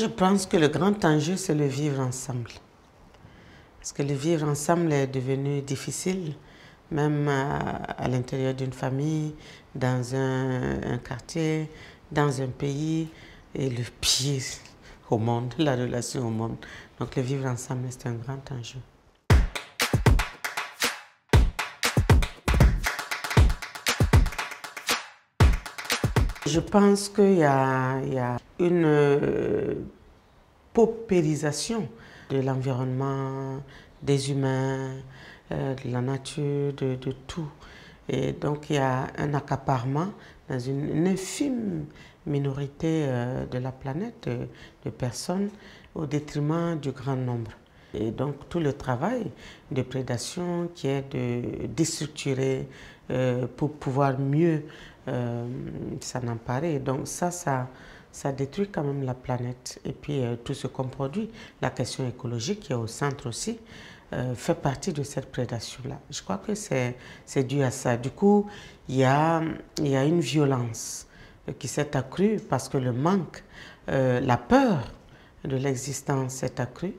Je pense que le grand enjeu, c'est le vivre ensemble. Parce que le vivre ensemble est devenu difficile, même à, l'intérieur d'une famille, dans un, quartier, dans un pays, et le pied au monde, la relation au monde. Donc le vivre ensemble, c'est un grand enjeu. Je pense qu'il y, a une euh, paupérisation de l'environnement, des humains, euh, de la nature, de, tout. Et donc il y a un accaparement dans une, infime minorité euh, de la planète de, personnes au détriment du grand nombre. Et donc tout le travail de prédation qui est de déstructurer pour pouvoir mieux euh, ça n'emparer. Donc ça, ça, ça détruit quand même la planète. Et puis euh, tout ce qu'on produit, la question écologique qui est au centre aussi, euh, fait partie de cette prédation-là. Je crois que c'est dû à ça. Du coup, il y a, y a une violence qui s'est accrue parce que le manque, la peur de l'existence s'est accrue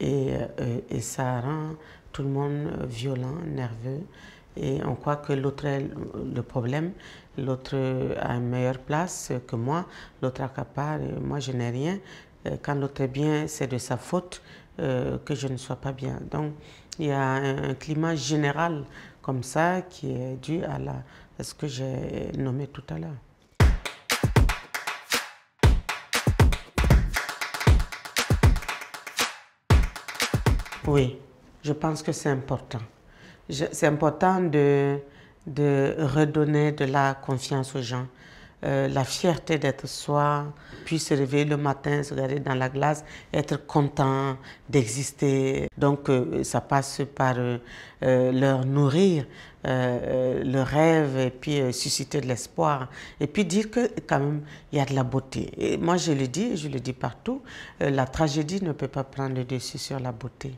et, et ça rend tout le monde violent, nerveux et on croit que l'autre est le problème, l'autre a une meilleure place que moi, l'autre accapare, moi je n'ai rien. Euh, quand l'autre est bien, c'est de sa faute euh, que je ne sois pas bien. Donc il y a un, climat général comme ça qui est dû à, à ce que j'ai nommé tout à l'heure. Oui, je pense que c'est important c'est important de, de redonner de la confiance aux gens. Euh, la fierté d'être soi, puis se réveiller le matin, se regarder dans la glace, être content d'exister. Donc euh, ça passe par euh, leur nourrir le rêve et puis susciter de l'espoir. Et puis dire que quand même il y a de la beauté. Et moi je le dis, je le dis partout, la tragédie ne peut pas prendre le dessus sur la beauté.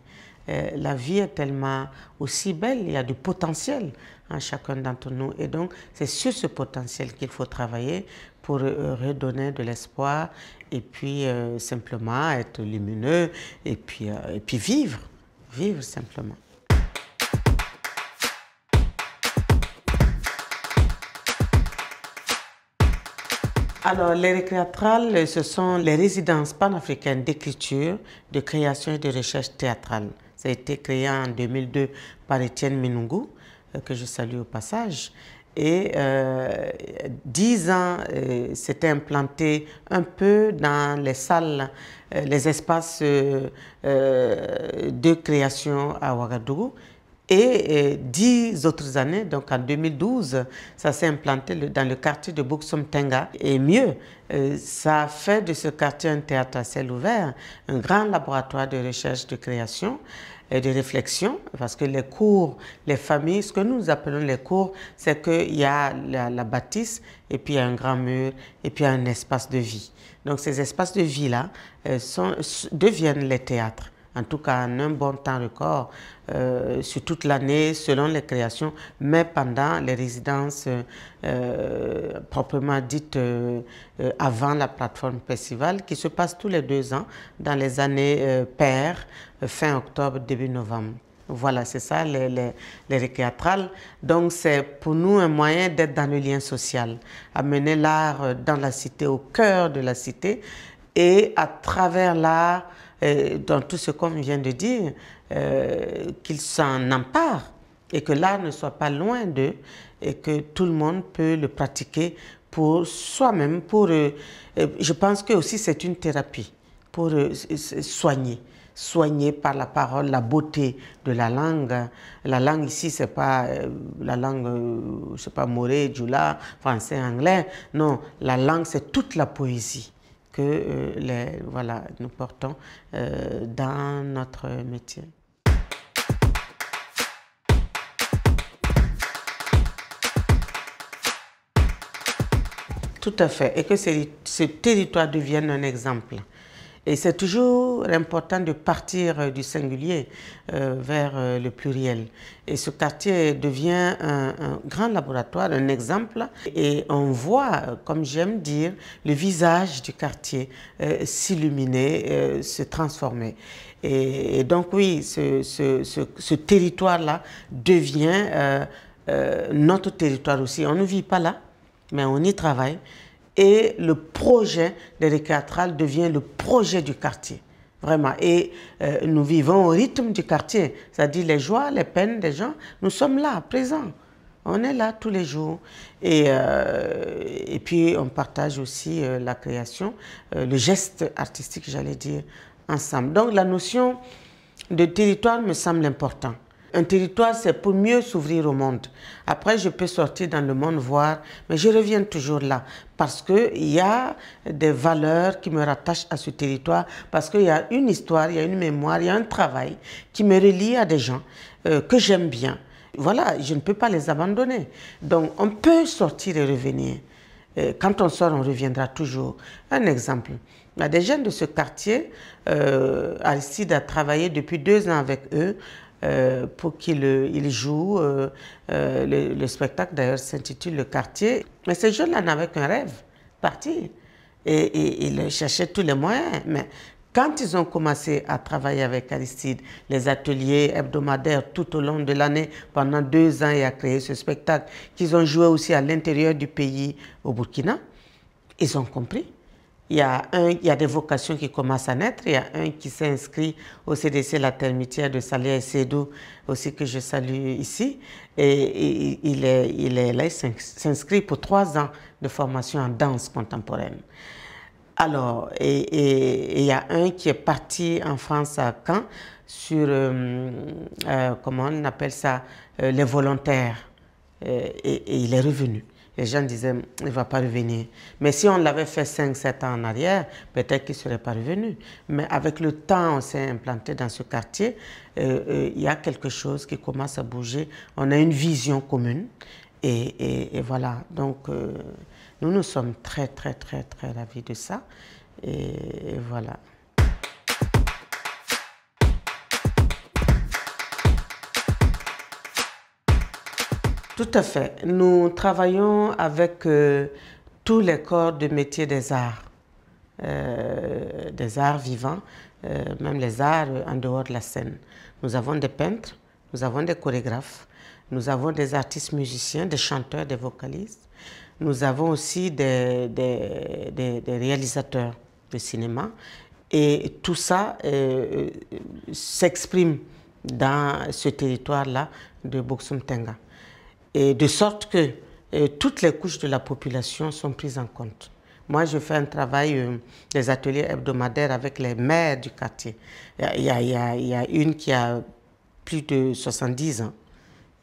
Euh, la vie est tellement aussi belle, il y a du potentiel en chacun d'entre nous. Et donc, c'est sur ce potentiel qu'il faut travailler pour euh, redonner de l'espoir et puis euh, simplement être lumineux et puis, et puis vivre, vivre simplement. Alors, les récréatrales, ce sont les résidences panafricaines d'écriture, de création et de recherche théâtrale. Ça a été créé en 2002 par Étienne Minungu, euh, que je salue au passage. Et euh, dix ans, euh, c'était implanté un peu dans les salles, les espaces de création à Ouagadougou. Et dix autres années, donc en 2012, ça s'est implanté dans le quartier de Buxom Tenga. Et mieux, ça a fait de ce quartier un théâtre à ciel ouvert, un grand laboratoire de recherche de création et de réflexion, parce que les cours, les familles, ce que nous appelons les cours, c'est qu'il y a la, bâtisse, et puis il y a un grand mur, et puis un espace de vie. Donc ces espaces de vie-là euh, deviennent les théâtres en tout cas en un bon temps record, euh, sur toute l'année, selon les créations, mais pendant les résidences euh, proprement dites euh, avant la plateforme festival, qui se passe tous les deux ans, dans les années paires, fin octobre, début novembre. Voilà, c'est ça, les, les, les récréatrales. Donc, c'est pour nous un moyen d'être dans le lien social, amener l'art dans la cité, au cœur de la cité, et à travers l'art, euh, dans tout ce qu'on vient de dire, euh, qu'ils s'en emparent et que l'art ne soit pas loin d'eux et que tout le monde peut le pratiquer pour soi-même. Pour, euh, je pense que aussi c'est une thérapie pour soigner soigner par la parole la beauté de la langue. La langue ici, c'est pas la langue, je sais pas, moré, djoula, français, anglais. Non, la langue, c'est toute la poésie que euh, les, voilà, nous portons euh, dans notre métier. Tout à fait. Et que ce, ce territoire devienne un exemple. Et c'est toujours important de partir du singulier euh, vers euh, le pluriel. Et ce quartier devient un, grand laboratoire, un exemple. Et on voit, comme j'aime dire, le visage du quartier euh, s'illuminer, se transformer. Et, donc oui, ce territoire-là devient notre territoire aussi. On ne vit pas là, mais on y travaille et le projet de l'éclatral devient le projet du quartier. Vraiment. Et euh, nous vivons au rythme du quartier, c'est-à-dire les joies, les peines des gens. Nous sommes là, présents. On est là tous les jours. Et, euh, puis, on partage aussi euh, la création, le geste artistique, j'allais dire, ensemble. Donc, la notion de territoire me semble importante. Un territoire, c'est pour mieux s'ouvrir au monde. Après, je peux sortir dans le monde voir, mais je reviens toujours là parce qu'il y a des valeurs qui me rattachent à ce territoire, parce qu'il y a une histoire, il y a une mémoire, il y a un travail qui me relie à des gens euh, que j'aime bien. Voilà, je ne peux pas les abandonner. Donc, on peut sortir et revenir. Euh, quand on sort, on reviendra toujours. Un exemple. Il y a des jeunes de ce quartier, euh, Aristide a travaillé depuis deux ans avec eux euh, pour qu'il il joue. Euh, euh, le, spectacle d'ailleurs s'intitule Le quartier. Mais ces jeunes-là n'avaient qu'un rêve, partir. Et, ils cherchaient tous les moyens. Mais quand ils ont commencé à travailler avec Aristide, les ateliers hebdomadaires tout au long de l'année, pendant deux ans, et à créer ce spectacle, qu'ils ont joué aussi à l'intérieur du pays, au Burkina, ils ont compris il y, a un, il y a des vocations qui commencent à naître. Il y a un qui s'est inscrit au CDC La Termitière de Salia et Sédou, aussi que je salue ici. Et, il, est, il est là, il s'inscrit pour trois ans de formation en danse contemporaine. Alors, et, il y a un qui est parti en France à Caen sur, euh, euh, comment on appelle ça, euh, les volontaires. et il est revenu les gens disaient, il ne va pas revenir. Mais si on l'avait fait 5-7 ans en arrière, peut-être qu'il ne serait pas revenu. Mais avec le temps, on s'est implanté dans ce quartier. Euh, euh, il y a quelque chose qui commence à bouger. On a une vision commune. Et, voilà. Donc, euh, nous, nous sommes très, très, très, très ravis de ça. et voilà. Tout à fait. Nous travaillons avec euh, tous les corps de métier des arts, euh, des arts vivants, euh, même les arts en dehors de la scène. Nous avons des peintres, nous avons des chorégraphes, nous avons des artistes musiciens, des chanteurs, des vocalistes. Nous avons aussi des, des, réalisateurs de cinéma. Et tout ça s'exprime dans ce territoire-là de Boksum Tenga et de sorte que euh, toutes les couches de la population sont prises en compte. Moi, je fais un travail, euh, des ateliers hebdomadaires avec les maires du quartier. Il y, a, une qui a plus de 70 ans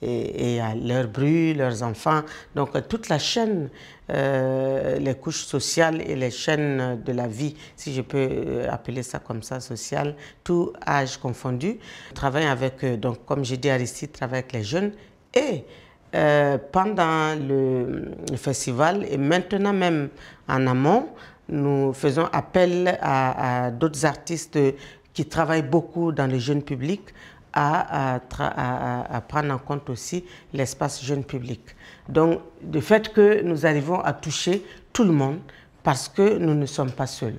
et, et leurs brûle, leurs enfants. Donc, euh, toute la chaîne, les couches sociales et les chaînes de la vie, si je peux appeler ça comme ça, sociale, tout âge confondu. Travaille avec, donc, comme j'ai dit, Aristide travaille avec les jeunes et euh, pendant le, festival et maintenant même en amont, nous faisons appel à, d'autres artistes qui travaillent beaucoup dans le jeune public à, à, prendre en compte aussi l'espace jeune public. Donc, le fait que nous arrivons à toucher tout le monde parce que nous ne sommes pas seuls.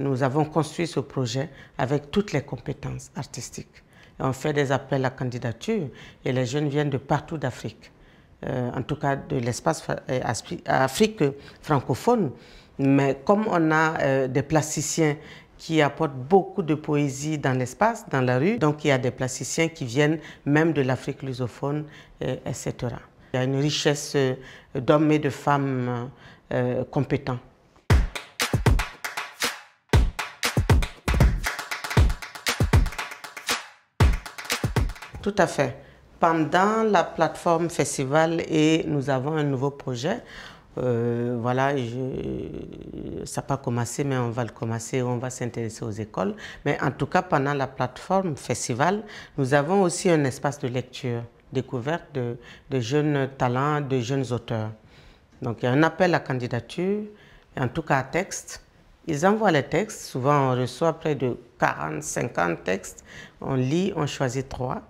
Nous avons construit ce projet avec toutes les compétences artistiques. on fait des appels à candidature et les jeunes viennent de partout d'Afrique. Euh, en tout cas de l'espace euh, Afrique francophone. Mais comme on a euh, des plasticiens qui apportent beaucoup de poésie dans l'espace, dans la rue, donc il y a des plasticiens qui viennent même de l'Afrique lusophone, etc. Il y a une richesse d'hommes et de femmes compétents. Tout à fait pendant la plateforme festival et nous avons un nouveau projet. Euh, voilà, ça n'a pas commencé, mais on va le commencer, on va s'intéresser aux écoles. Mais en tout cas, pendant la plateforme festival, nous avons aussi un espace de lecture, découverte de, de jeunes talents, de jeunes auteurs. Donc il y a un appel à candidature, en tout cas à texte, Ils envoient les textes, souvent on reçoit près de 40, 50 textes, on lit, on choisit trois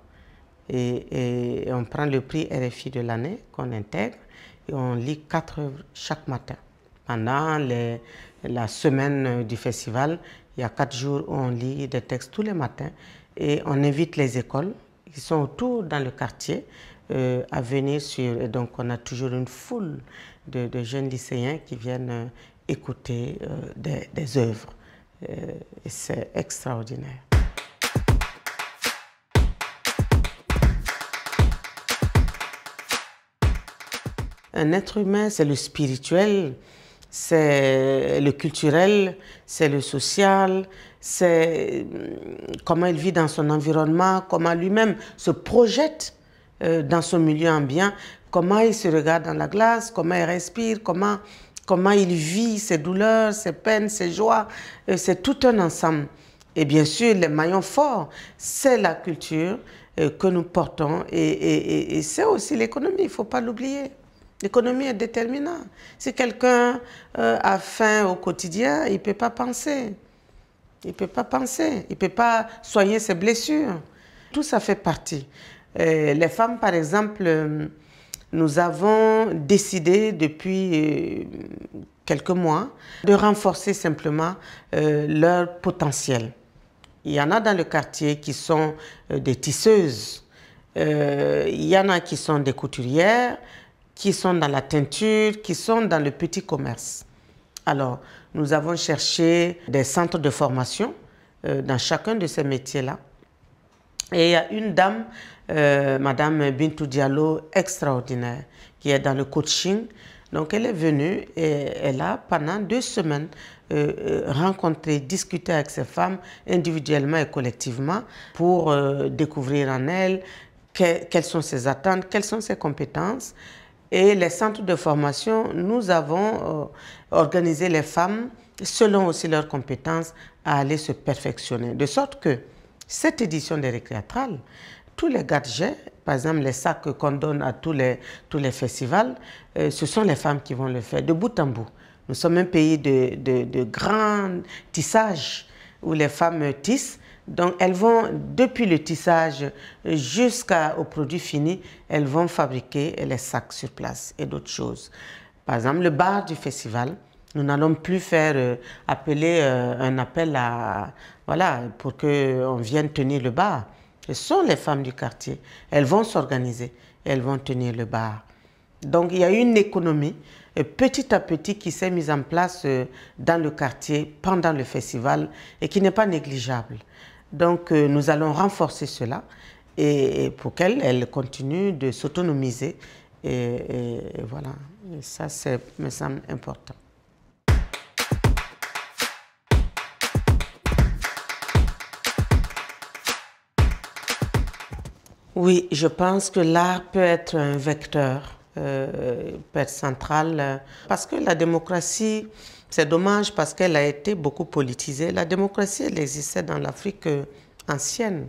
et, on prend le prix RFI de l'année qu'on intègre et on lit quatre œuvres chaque matin. Pendant la semaine du festival, il y a quatre jours où on lit des textes tous les matins et on invite les écoles qui sont autour dans le quartier euh, à venir sur. Et donc on a toujours une foule de, jeunes lycéens qui viennent euh, écouter euh, des, des, œuvres. et c'est extraordinaire. Un être humain, c'est le spirituel, c'est le culturel, c'est le social, c'est hum, comment il vit dans son environnement, comment lui-même se projette euh, dans son milieu ambiant, comment il se regarde dans la glace, comment il respire, comment, comment il vit ses douleurs, ses peines, ses joies. Euh, c'est tout un ensemble. Et bien sûr, les maillons forts, c'est la culture euh, que nous portons et, et c'est aussi l'économie, il ne faut pas l'oublier. L'économie est déterminante. Si quelqu'un euh, a faim au quotidien, il ne peut pas penser. Il ne peut pas penser. Il ne peut pas soigner ses blessures. Tout ça fait partie. les femmes, par exemple, euh, nous avons décidé depuis euh, quelques mois de renforcer simplement leur potentiel. Il y en a dans le quartier qui sont des tisseuses. il y en a qui sont des couturières qui sont dans la teinture, qui sont dans le petit commerce. Alors, nous avons cherché des centres de formation euh, dans chacun de ces métiers-là. Et il y a une dame, euh, Madame Bintou Diallo, extraordinaire, qui est dans le coaching. Donc, elle est venue et elle a, pendant deux semaines, euh, rencontré, discuté avec ces femmes individuellement et collectivement pour découvrir en elles quelles sont ses attentes, quelles sont ses compétences et les centres de formation, nous avons euh, organisé les femmes, selon aussi leurs compétences, à aller se perfectionner. De sorte que cette édition des récréatrales, tous les gadgets, par exemple les sacs qu'on donne à tous les, tous les festivals, euh, ce sont les femmes qui vont le faire de bout en bout. Nous sommes un pays de, de, de grand tissage où les femmes tissent donc elles vont, depuis le tissage jusqu'au produit fini, elles vont fabriquer les sacs sur place et d'autres choses. Par exemple, le bar du festival, nous n'allons plus faire euh, appeler euh, un appel à, voilà, pour qu'on vienne tenir le bar. Ce sont les femmes du quartier. Elles vont s'organiser, elles vont tenir le bar. Donc il y a une économie euh, petit à petit qui s'est mise en place dans le quartier pendant le festival et qui n'est pas négligeable. Donc euh, nous allons renforcer cela et, pour qu'elle elle continue de s'autonomiser. Et, voilà, ça, ça me semble important. Oui, je pense que l'art peut être un vecteur, euh, peut être central, parce que la démocratie, c'est dommage parce qu'elle a été beaucoup politisée. La démocratie, elle existait dans l'Afrique euh, ancienne.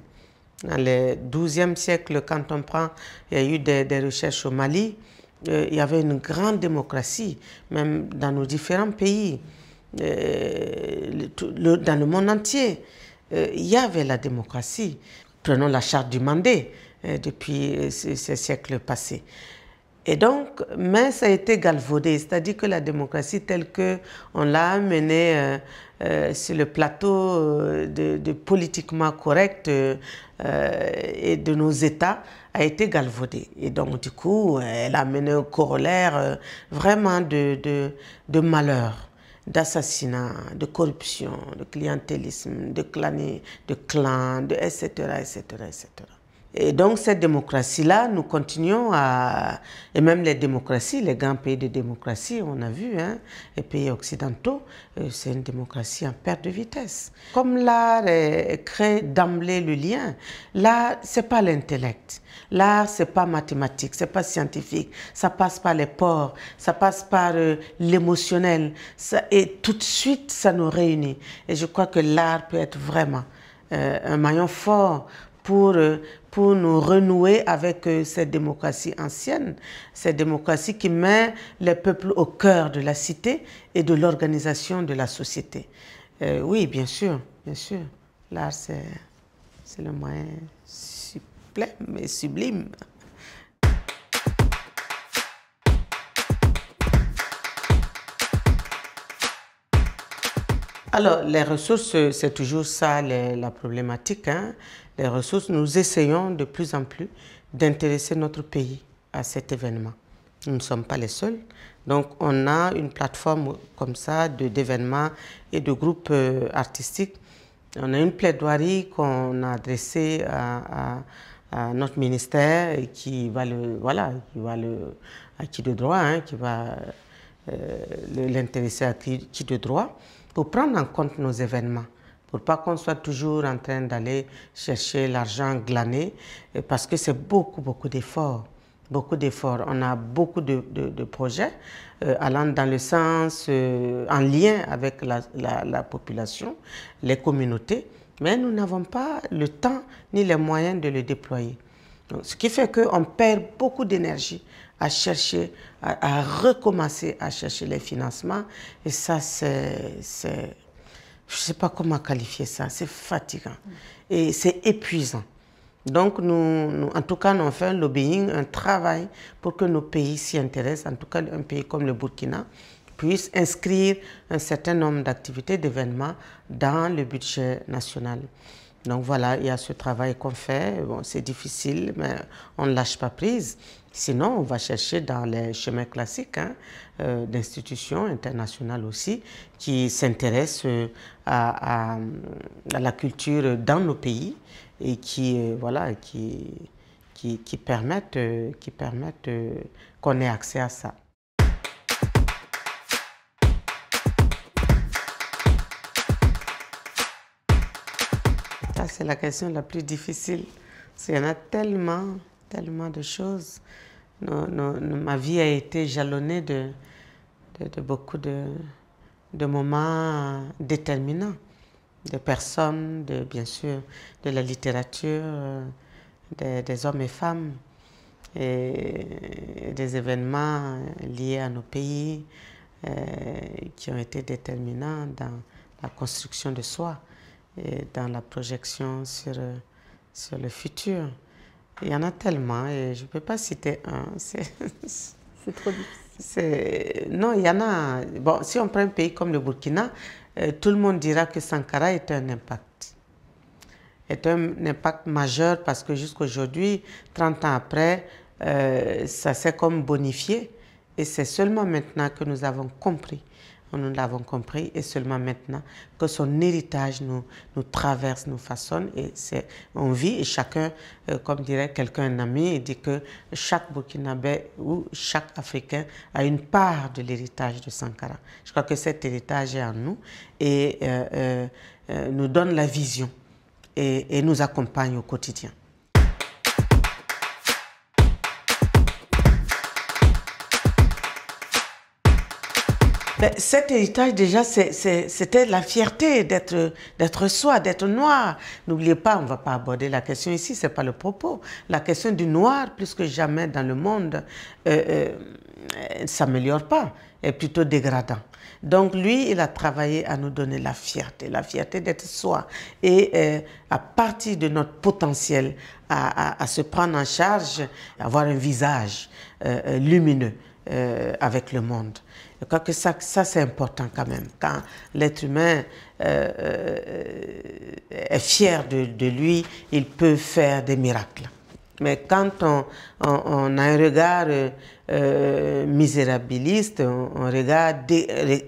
Dans le XIIe siècle, quand on prend, il y a eu des, recherches au Mali, euh, il y avait une grande démocratie, même dans nos différents pays, euh, dans le monde entier. il y avait la démocratie. Prenons la charte du Mandé depuis ces siècles passés. Et donc, mais ça a été galvaudé, c'est-à-dire que la démocratie telle qu'on l'a amenée euh, euh, sur le plateau euh, de, politiquement correct et de nos États a été galvaudée. Et donc, du coup, elle a amené un corollaire vraiment de, de, malheur d'assassinat, de corruption, de clientélisme, de, clans, de clans, de etc., etc., etc. Et donc cette démocratie-là, nous continuons à... Et même les démocraties, les grands pays de démocratie, on a vu, hein, les pays occidentaux, euh, c'est une démocratie en perte de vitesse. Comme l'art crée d'emblée le lien, l'art, c'est pas l'intellect. L'art, c'est pas mathématique, c'est pas scientifique. Ça passe par les ports, ça passe par euh, l'émotionnel. Et tout de suite, ça nous réunit. Et je crois que l'art peut être vraiment euh, un maillon fort pour, pour nous renouer avec cette démocratie ancienne, cette démocratie qui met les peuples au cœur de la cité et de l'organisation de la société. oui, bien sûr, bien sûr. L'art, c'est le moyen sublime et sublime. Alors, les ressources, c'est toujours ça la problématique. Hein. Les ressources, nous essayons de plus en plus d'intéresser notre pays à cet événement. Nous ne sommes pas les seuls. Donc, on a une plateforme comme ça d'événements et de groupes euh, artistiques. On a une plaidoirie qu'on a adressée à, notre ministère et qui va le, voilà, qui va le, à qui de droit, hein, qui va euh, l'intéresser à qui de droit pour prendre en compte nos événements, pour pas qu'on soit toujours en train d'aller chercher l'argent glané, parce que c'est beaucoup, beaucoup d'efforts. Beaucoup d'efforts. On a beaucoup de, projets euh, allant dans le sens, euh, en lien avec la, population, les communautés, mais nous n'avons pas le temps ni les moyens de le déployer. ce qui fait qu'on perd beaucoup d'énergie à chercher, à, recommencer à chercher les financements. Et ça, c'est, je ne sais pas comment qualifier ça, c'est fatigant et c'est épuisant. Donc, nous, en tout cas, nous un lobbying, un travail pour que nos pays s'y intéressent, en tout cas un pays comme le Burkina, puisse inscrire un certain nombre d'activités, d'événements dans le budget national. Donc voilà, il y a ce travail qu'on fait. Bon, c'est difficile, mais on ne lâche pas prise. Sinon, on va chercher dans les chemins classiques hein, euh, d'institutions internationales aussi qui s'intéressent euh, à, la culture dans nos pays et qui, euh, voilà, qui, qui, permettent qu'on ait accès à ça. Ça, c'est la question la plus difficile. Il y en a tellement, tellement de choses ma vie a été jalonnée de, beaucoup de, moments déterminants, de personnes, de, bien sûr, de la littérature, des hommes et femmes, et, des événements liés à nos pays euh, qui ont été déterminants dans la construction de soi et dans la projection sur, sur le futur. Il y en a tellement et je ne peux pas citer un. C'est trop difficile. Non, il y en a. Bon, si on prend un pays comme le Burkina, euh, tout le monde dira que Sankara est un impact. Est un impact majeur parce que jusqu'à aujourd'hui, 30 ans après, euh, ça s'est comme bonifié. Et c'est seulement maintenant que nous avons compris nous l'avons compris, et seulement maintenant que son héritage nous, traverse, nous façonne, et c'est, on vit, et chacun, euh, comme dirait quelqu'un, un ami, il dit que chaque Burkinabé ou chaque Africain a une part de l'héritage de Sankara. Je crois que cet héritage est en nous et euh, euh, nous donne la vision et, et nous accompagne au quotidien. Ben, cet héritage, déjà, c'était la fierté d'être soi, d'être noir. N'oubliez pas, on ne va pas aborder la question ici, ce n'est pas le propos. La question du noir, plus que jamais dans le monde, euh, euh, s'améliore pas, est plutôt dégradant. Donc lui, il a travaillé à nous donner la fierté, la fierté d'être soi. Et euh, à partir de notre potentiel, à, se prendre en charge, avoir un visage lumineux avec le monde. Je crois que ça, ça c'est important quand même. Quand l'être humain euh, euh, est fier de, de, lui, il peut faire des miracles. Mais quand on, on, a un regard euh, misérabiliste, un, regard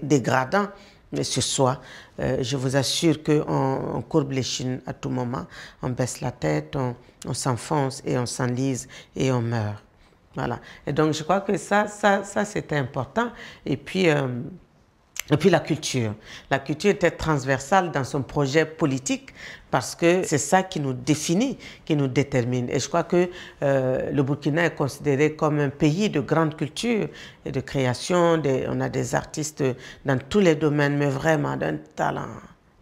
dégradant sur soi, je vous assure qu'on on courbe les chines à tout moment, on baisse la tête, on, on s'enfonce et on s'enlise et on meurt. Voilà. Et donc, je crois que ça, ça, ça c'était important. Et puis, euh, et puis la culture. La culture était transversale dans son projet politique parce que c'est ça qui nous définit, qui nous détermine. Et je crois que euh, le Burkina est considéré comme un pays de grande culture et de création. on a des artistes dans tous les domaines, mais vraiment d'un talent,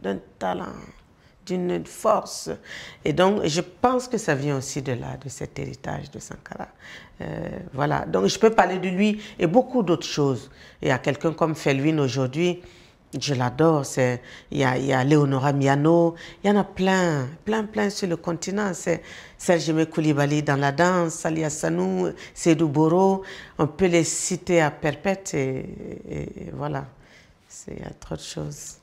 d'un talent d'une force. Et donc, je pense que ça vient aussi de là, de cet héritage de Sankara. Euh, voilà. Donc, je peux parler de lui et beaucoup d'autres choses. Il y a quelqu'un comme Felwin aujourd'hui, je l'adore. Il y a, y a Leonora Miano, il y en a plein, plein, plein sur le continent. C'est Serge Koulibaly dans la danse, Salia Sanou, Sedou Boro. On peut les citer à perpète et, voilà. Il y a trop de choses.